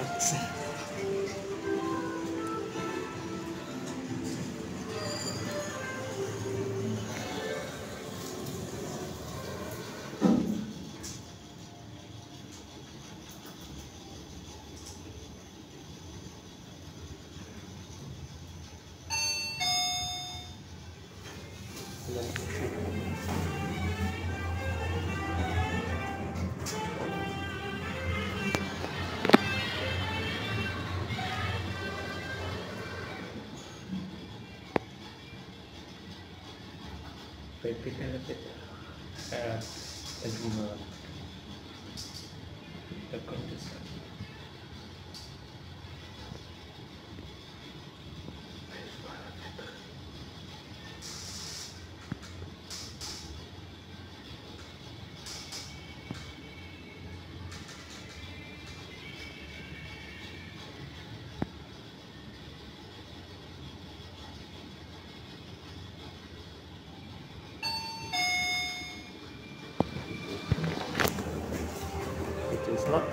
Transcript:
Okay. Pepita, you Uh, the contest. Hello?